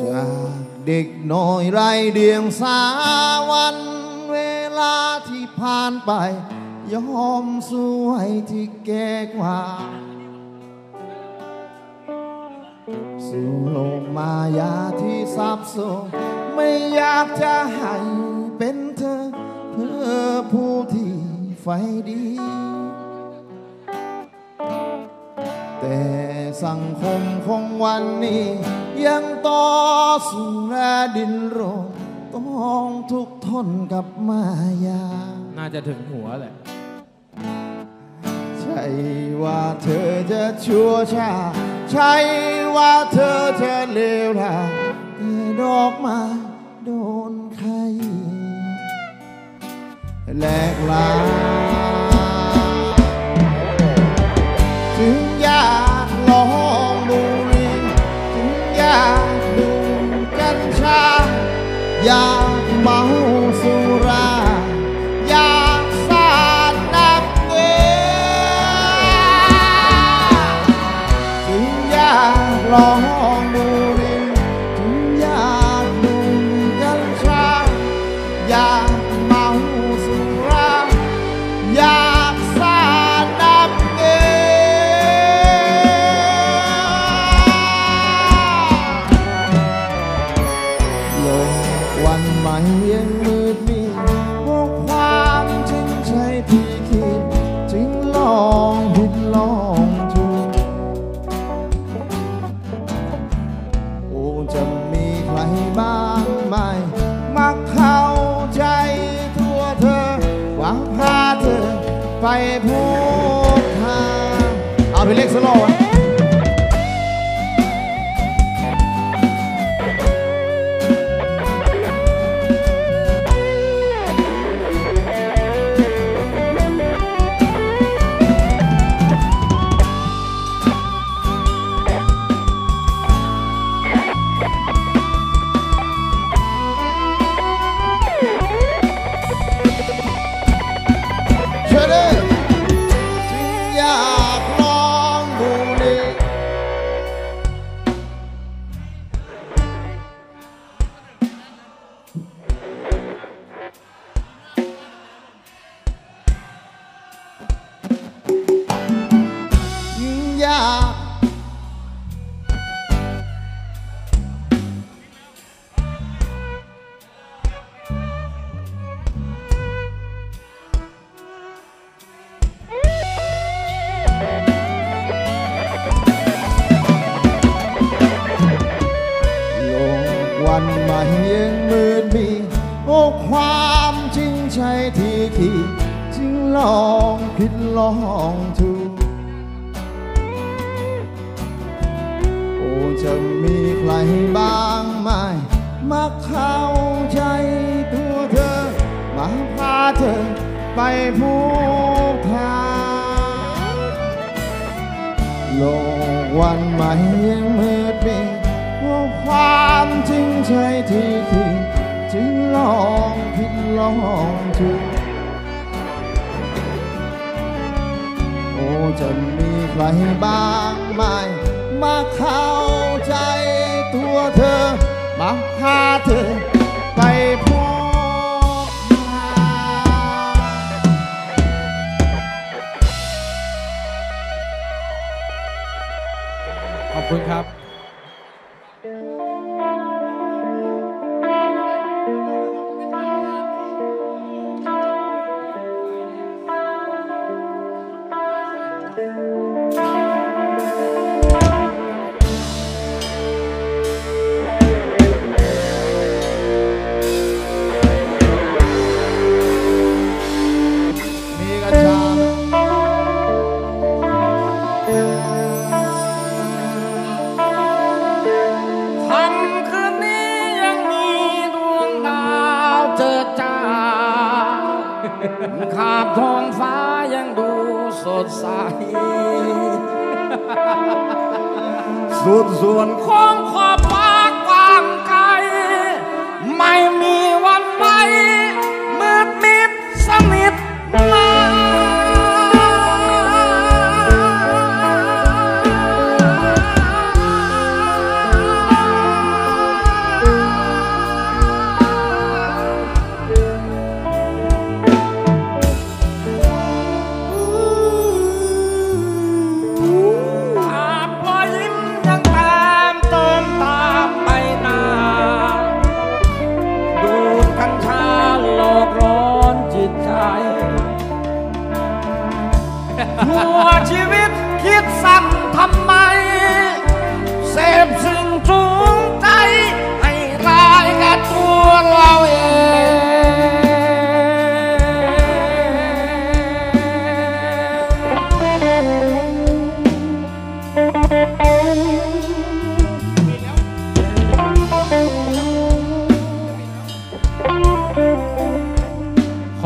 จากเด็กน้อยไรเดียงสาวันเวลาที่ผ่านไป ยอมสวยที่แก่กว่า สู่โลกมายาที่สับสนไม่อยากจะให้เป็นเธอเธอผู้ที่ไฟดี สังคมของวันนี้ ยังต่อสู้และดินรนต้องทุกข์ทนกับมายา น่าจะถึงหัวแหละ ใช่ว่าเธอจะชั่วช้าใช่ว่าเธอจะเลวร้ายแต่ดอกไมาโดนใครแหลกลาถึ ลกวันใหม่ยังมืดมิดพราะความจริงใจที่คิดจึงลองผิดลองถูกโอ้จะมีใครบ้างไหมมาเข้าใจทั่วเธอ หวังพาเธอไปพูด ลองผิดลองถูกโอ้จะมีใครบ้างไหมมาเข้าใจตัวเธอ มาพาเธอไปพูดทางโลกวันใหม่ยังมืดมิดเพราความจริงใจที่คิดจึงลองผิดลองถูก จะมีใครบ้างไหมมาเข้าใจตัวเธอ มาพาเธอไปพบมาขอบคุณครับ สุดส่ว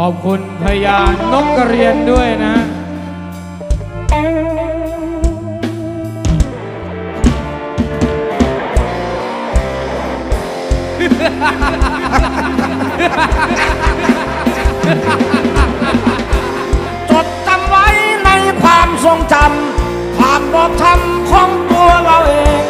อบคุณพยานนกกระเรียนด้วยนะจดจำไว้ในความทรงจำ ความบอบช้ำของตัวเราเอง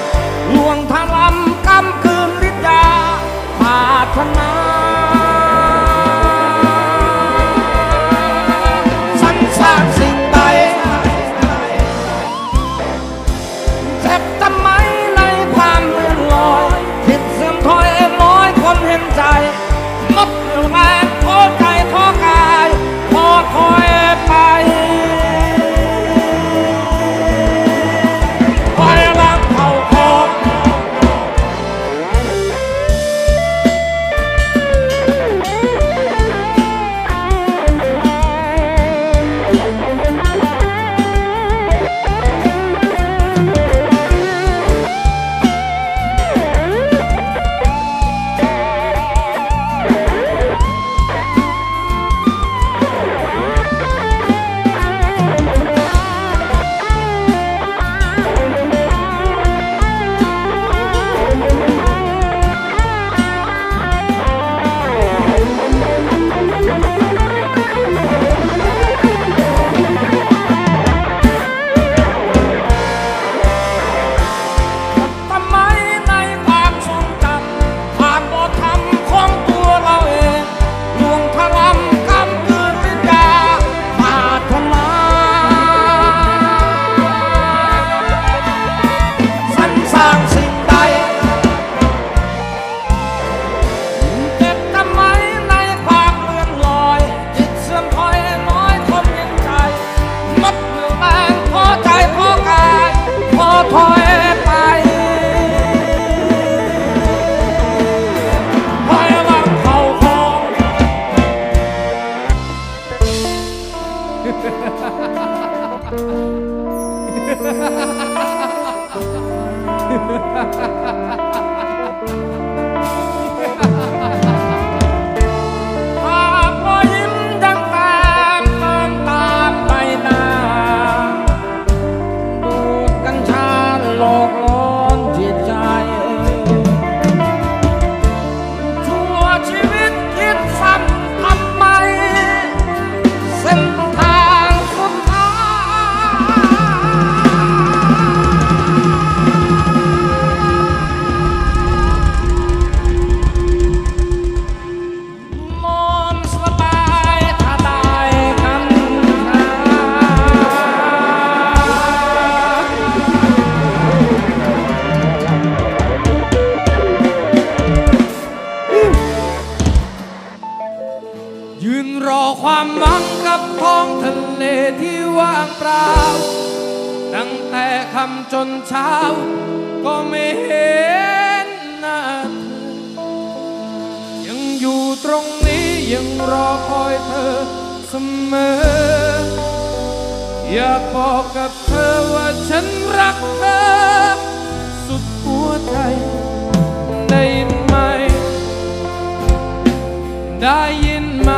ได้ยินไหม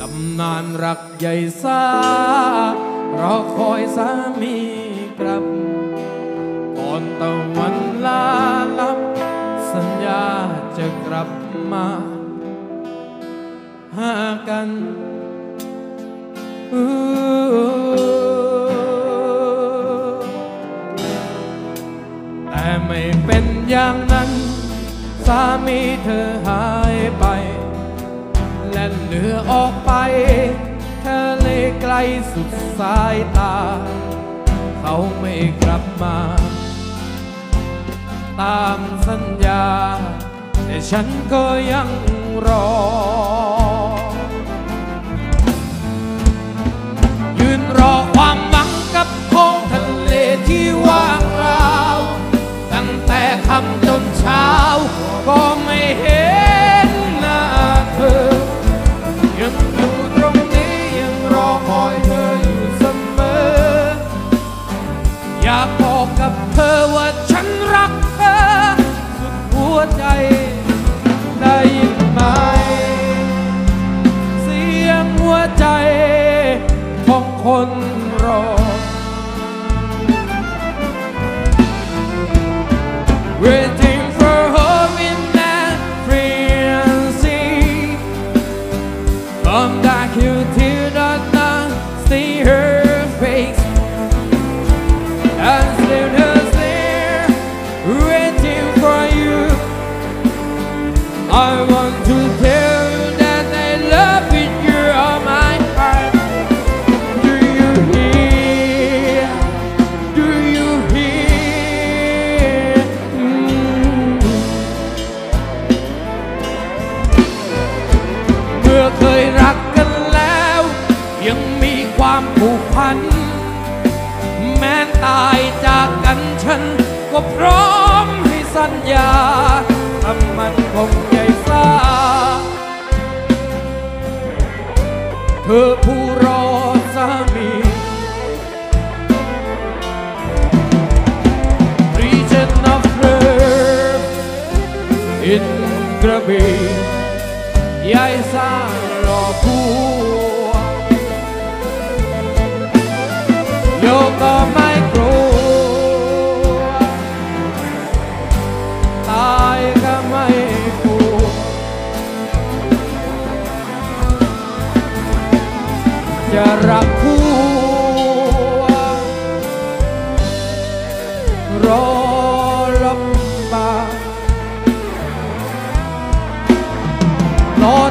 ตำนานรักใหญ่ซารอคอยสามีกลับ ก่อนตะวันลาลับ สัญญาจะกลับมาหากัน Ooh. อย่างนั้น สามีเธอหายไป และเหลือออกไปทะเลไกลสุดสายตา เขาไม่กลับมา ตามสัญญา แต่ฉันก็ยังรอ ยืนรอความหวังกับท้องทะเลที่ว่างเปล่าำจนเช้าก็ไม่เห็น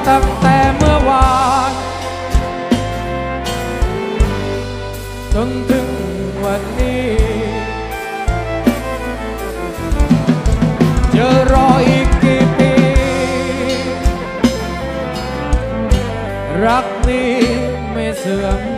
ตั้งแต่เมื่อวาน จนถึงวันนี้ จะรออีกกี่ปี รักนี้ไม่เสื่อม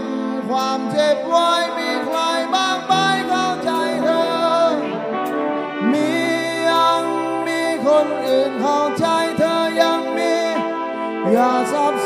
บ ความเจ็บไว้มีใครบ้างไหเข้าใจเธอ มียังมีคนอื่นเข้าใจเธอยังมี อย่าสับส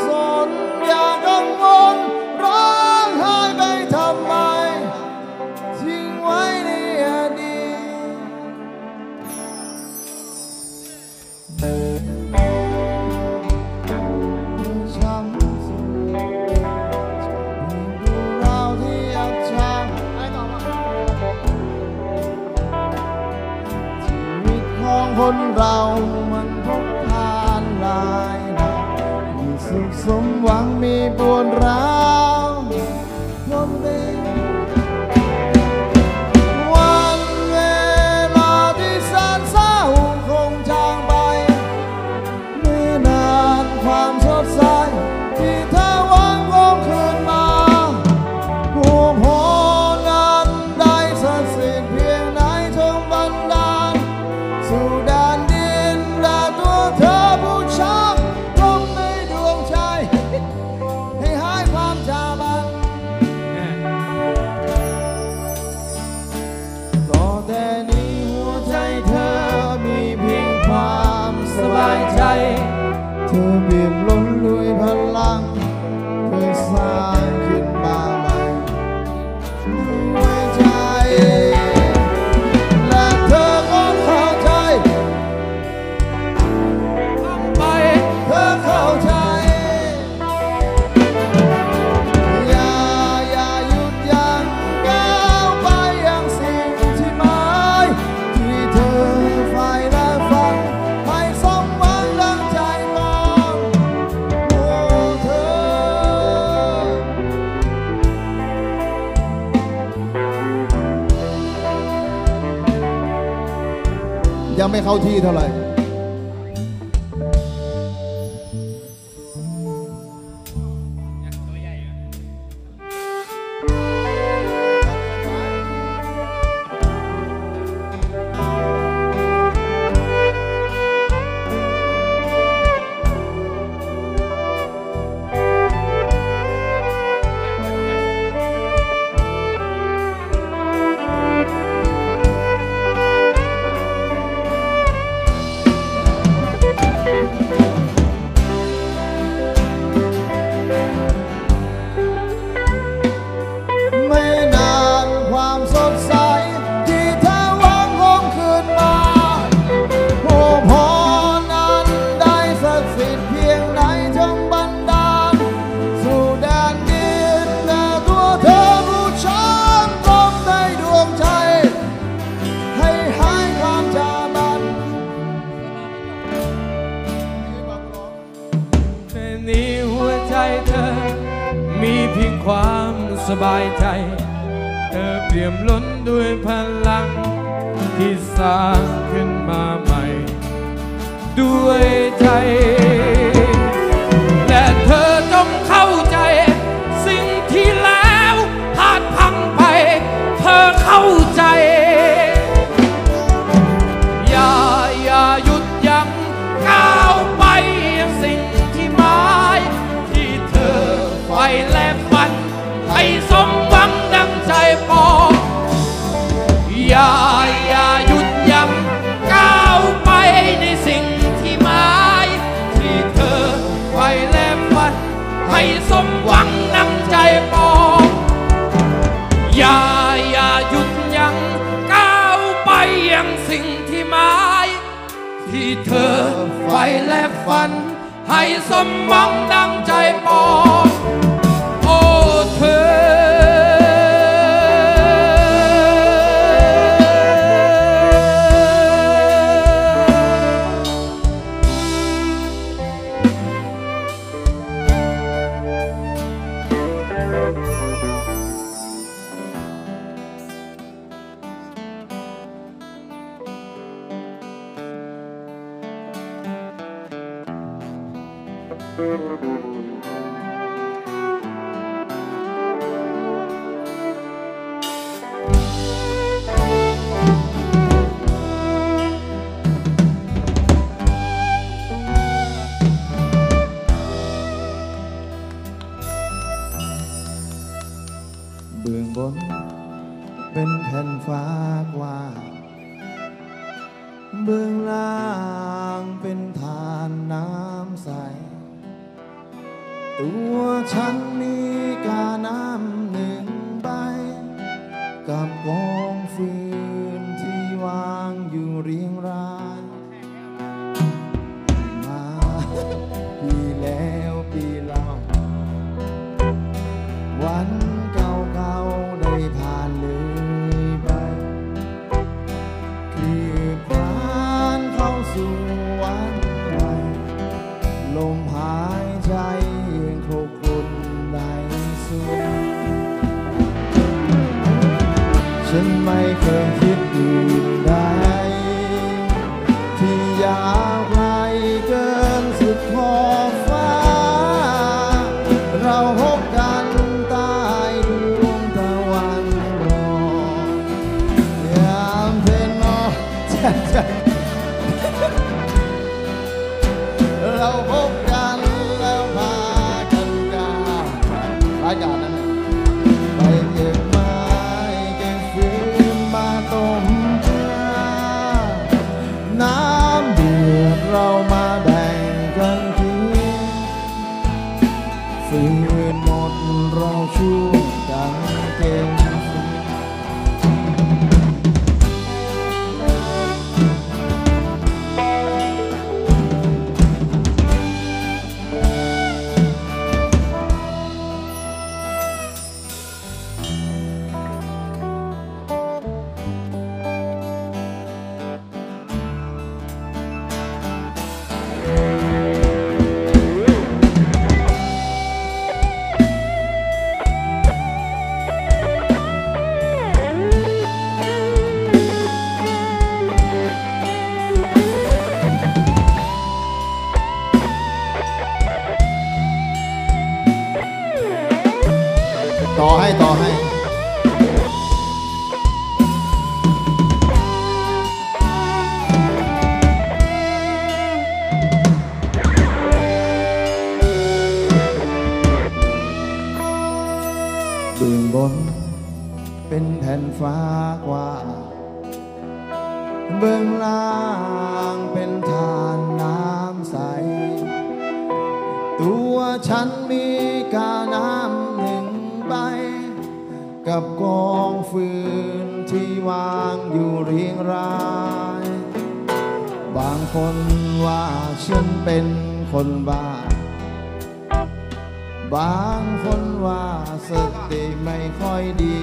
คนเรามันพบทานลายหนัมีสุขสมหวังมีบุญร้า 都替他来。 มีเพียงความสบายใจ เธอเปี่ยมล้นด้วยพลัง ที่สร้างขึ้นมาใหม่ ด้วยใจ และฝัน ให้สมหวังดังใจปอง บางคนว่าสติไม่ค่อยดี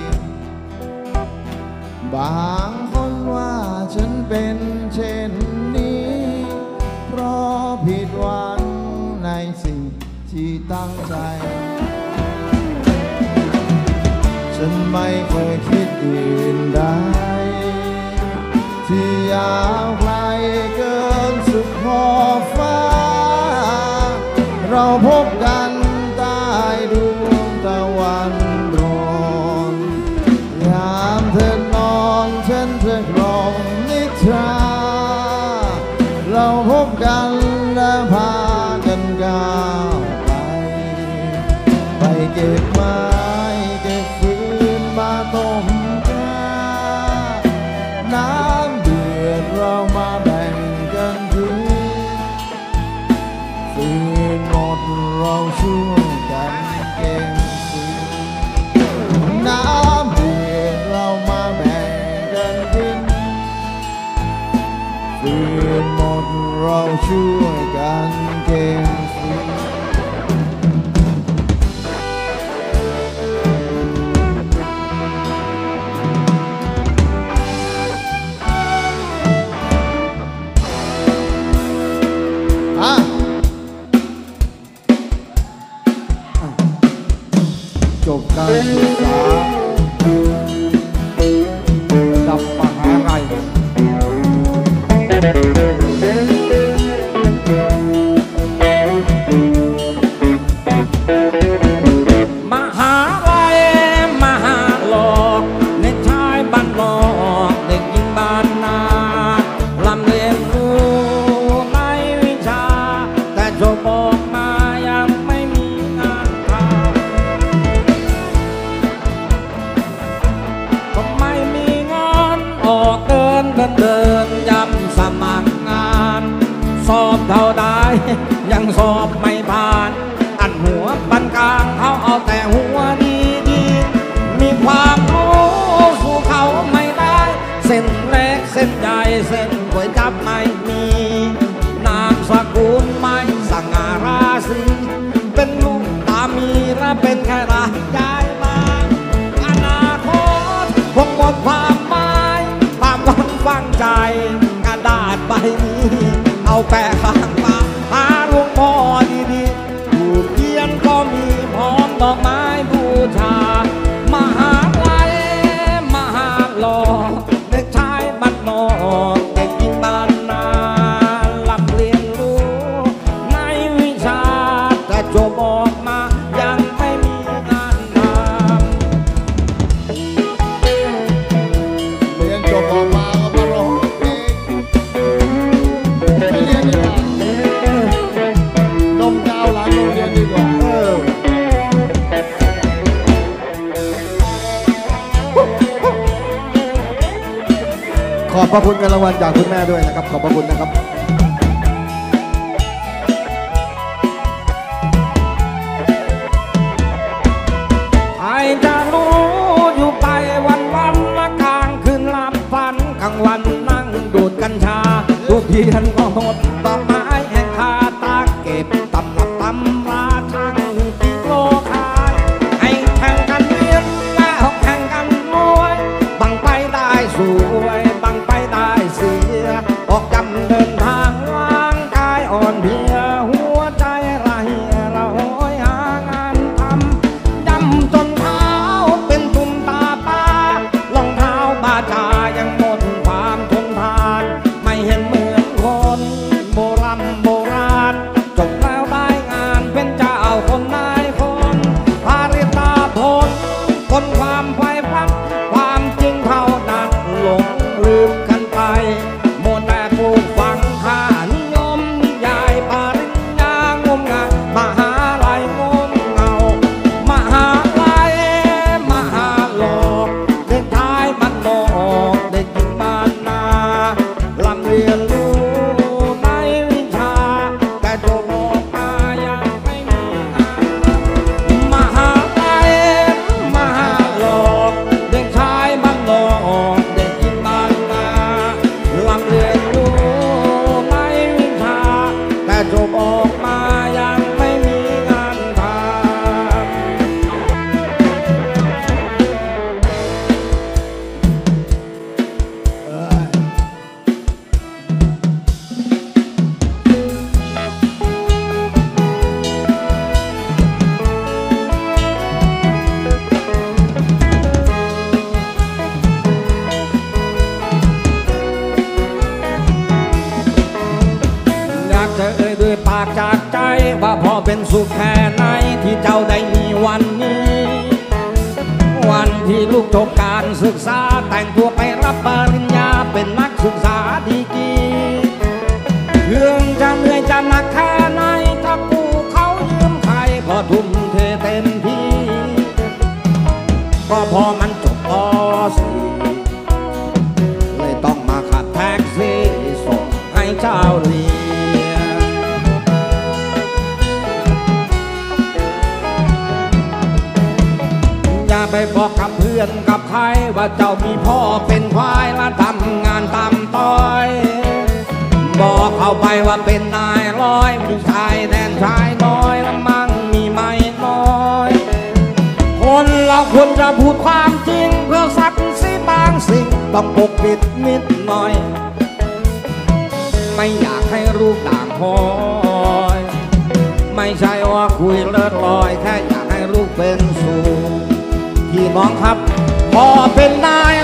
บางคนว่าฉันเป็นเช่นนี้ เพราะผิดหวังในสิ่งที่ตั้งใจ ฉันไม่เคยคิดอื่นใดที่ยาวไกลเกินสุดขอฟ้า เราพบกัน the one. ช่วยกั ขอบคุณเงินรางวัลจากคุณแม่ด้วยนะครับ ขอบคุณนะครับ ใครจะรู้อยู่ไปวันวันละกลางคืนหลับฝันกลางวันนั่งดูดกัญชาทุกทีท่านก็หมด ปกปิดนิดหน่อย ไม่อยากให้รูปต่างคอย ไม่ใช่ว่าคุยเลิศลอย แค่อยากให้รูปเป็นสูงพี่น้องครับ พอเป็นนาย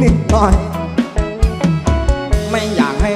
นิดหน่อย ไม่อยากให้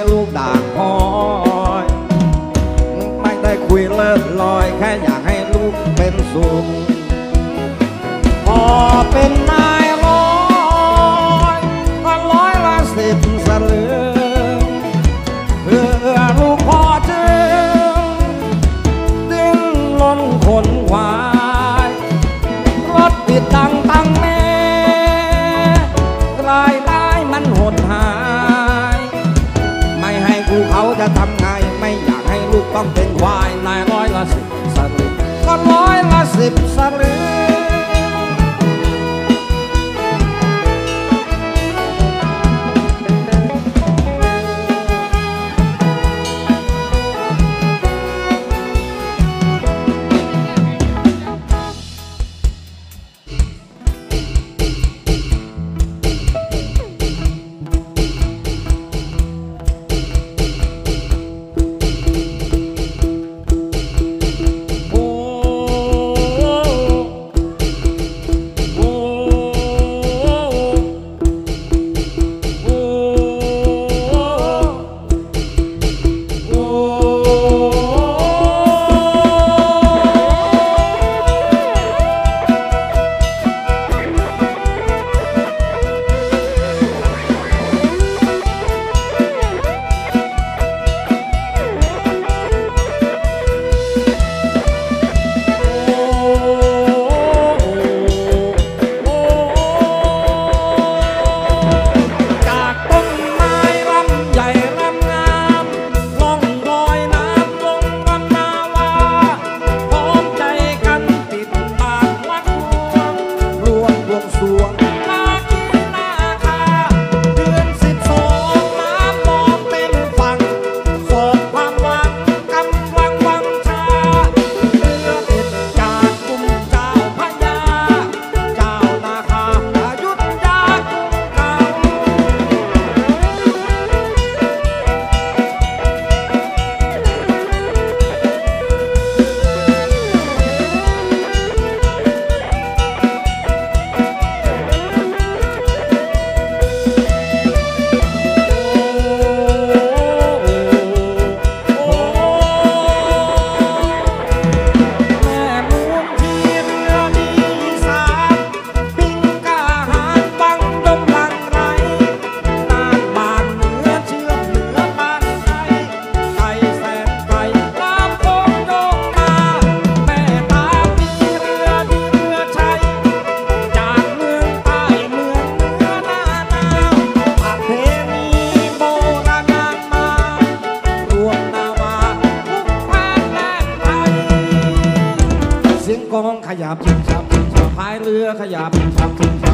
พายเรือขยับ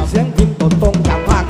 เสียงพิมพ์ตดตรงจากภาค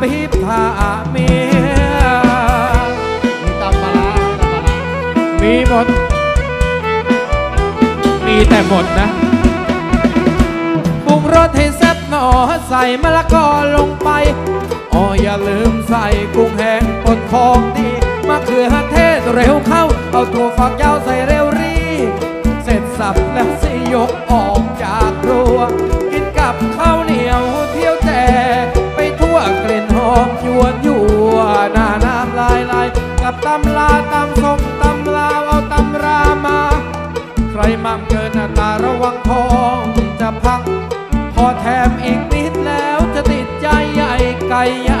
ปี๊บถ้ามีมีตำปลาร้าตำลามีหมด มีแต่หมดนะปรุงรสให้แซ่บหน่อใส่มะละกอลงไปอ๋ออย่าลืมใส่กุ้งแห้งปนทองดีมะเขือเทศเร็วเข้า เอาถั่วฝักยาวใส่เร็วรี เสร็จสับแล้วสิยกออกจากครัว กินกับข้าว วังทองจะพังพอแถมอีกนิดแล้วจะติดใจใหญ่ไก่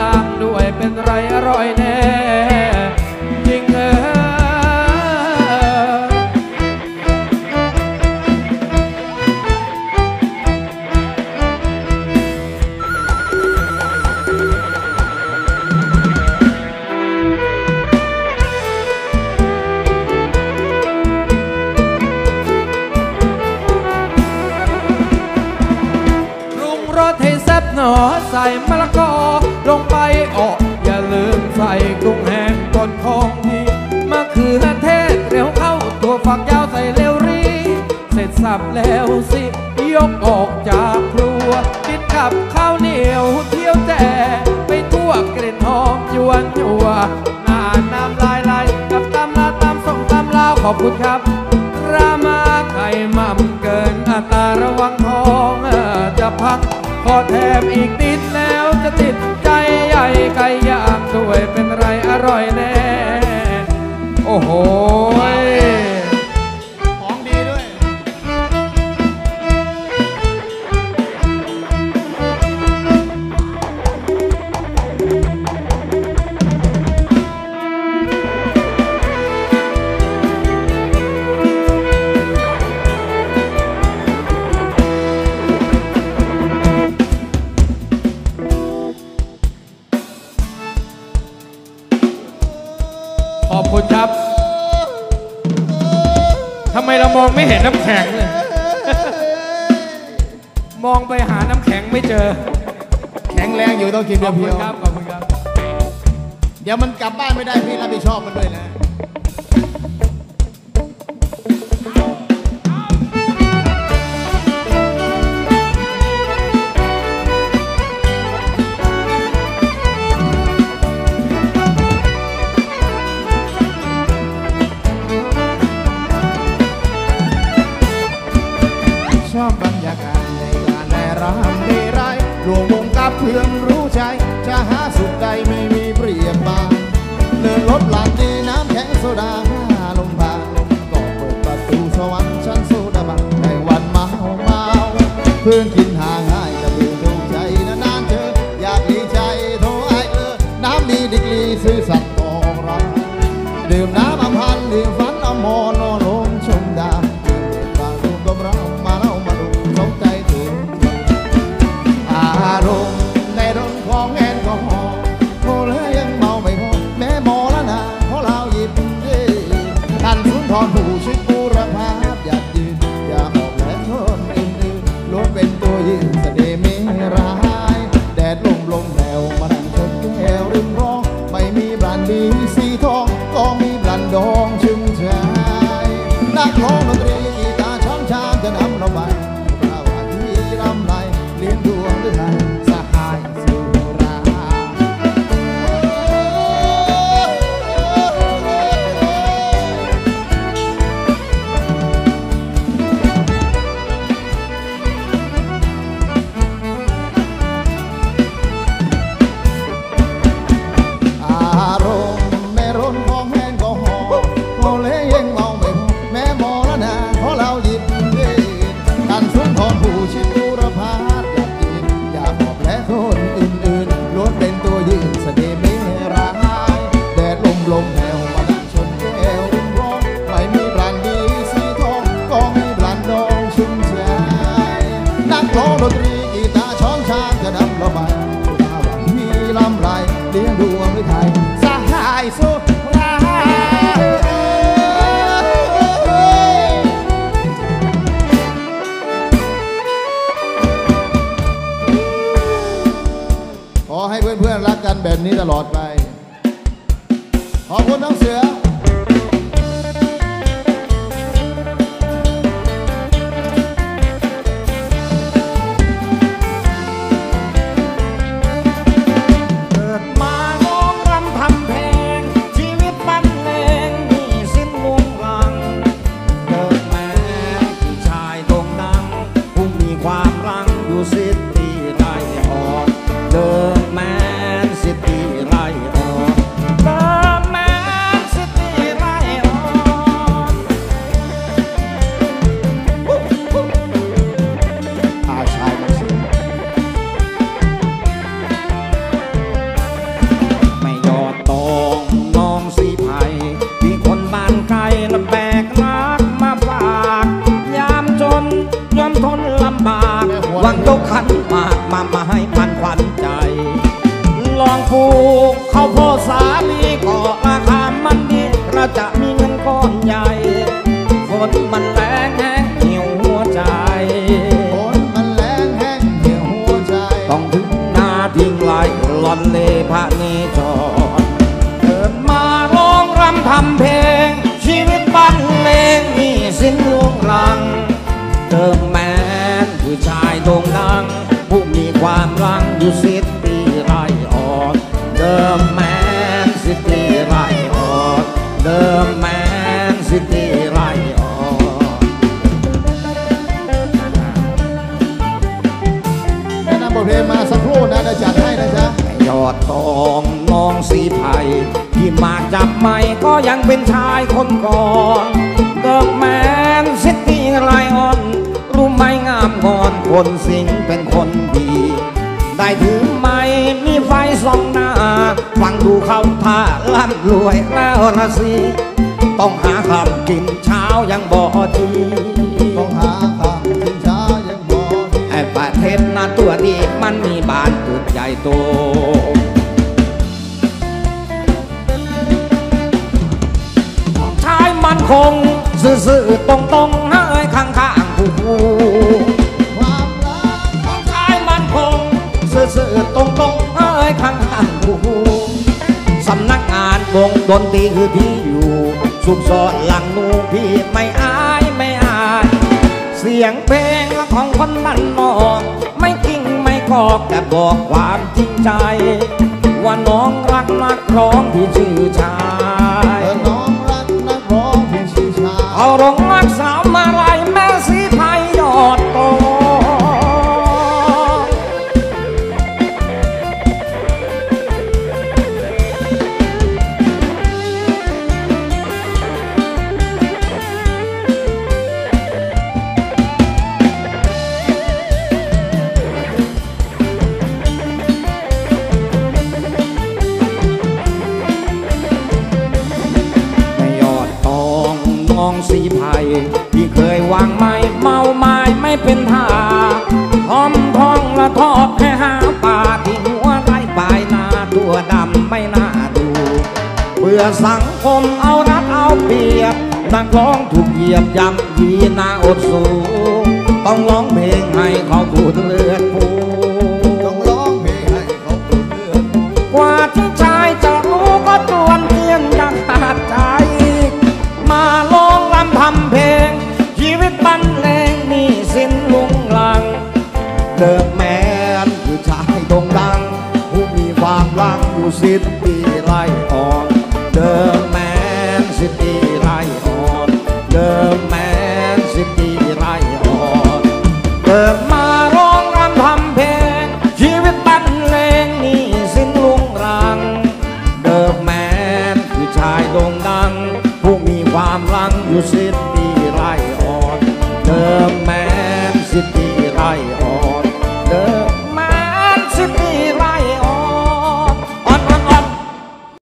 บแล้วสิ ยกออกจากครัว กินกับข้าวเหนียวเที่ยวแต่ไปทั่วกลิ่นหอมยวนยัวหน้าน้ำลายไหลกับตำลาตำส่งตำลาวขอบคุณครับ รามาไข่มั่มเกินอัตราระวังทองจะพักพอแถมอีกนิดแล้วจะติดใจใหญ่ไก่ย่างด้วยเป็นไรอร่อยแน่ โอ้โห เห็นน้ำแข็งเลย มองไปหาน้ำแข็งไม่เจอ แข็งแรงอยู่ต้องกินขอบเพีคุยณวครับขอบคุณครับ ๆเดี๋ยวมันกลับบ้านไม่ได้พี่รับผิดชอบมันด้วยนะ เพื่อนรู้ใจ จะหาสุขใดไม่มีเปรียบปานเลือนรถหลังดีน้ำแข็งโซดาลมพาลมก็เปิดประตูสวรรค์ชั้นโซดาบังในวันเมาเมาเพื่อนกินห่างง่ายจะเพื่อนถูกใจนานๆเจอ อยากดีใจโทรไอเออน้ำมีดีกรีซื่อสัตย์ต่อเราดื่มน้ำ ไทยสหายสุราขอให้เพื่อนๆรักกันแบบนี้ตลอดไป สิ้นลวงรังเติมแมนผู้ชายโด่งดัง ผู้มีความรังอยู่สิทธิไรออกเดิมแมนสิทธิไรออกเดิมแมนสิทธิไรออกแนะนำบทเพลงมาสักครู่นะจะจัดให้นะจ๊ะยอดทองน้องสีไผ่ที่มาจับไม่ก็ยังเป็นชายคนก่อน เกิดแมนซิตี้ไรออนรู้ไหมงามงอนคนสิงเป็นคนดี ได้ถือไม้มีไฟส่องหน้า ฟังดูเขาท่าล่ำรวยแล้วนะสิต้องหาคำกินเช้ายังบ่ทีต้องหาคำสินช้ายังบอกไอ้ประเทศนาตัวดีมันมีบ้านจุดใหญ่โตชายมันคง ซื่อๆตรงๆเฮ้ยข้างๆผู้ผู้ความรักของชายมันคงซื่อๆตรงๆเอ้ยข้างๆผู้สำนักงานวงดนตรีคือที่อยู่สุขสอดหลังนูพี่ไม่อายไม่อาย เสียงเพลงของคนมันนอกไม่กิ้งไม่กอกแต่บอกความจริงใจ ว่าน้องรักนักร้องที่ชื่อชาย ชื่อ มเอารัดเอาเปรียบนักร้องถูกเหยียบย่ำยีหนาอดสูต้องร้องเพลงให้เขาพูดเลือดฟูต้องร้องเพลงให้เขาพูดเรื่องกว่าที่ชายจะรู้ก็จวนเพียนยังขาดใจ มาลองลำทำเพลง ชีวิตบันเลงหนี่สิ้นลุงลัง เดิมแมนคือชายโด่งดัง ผู้มีความรังอยู่สิบ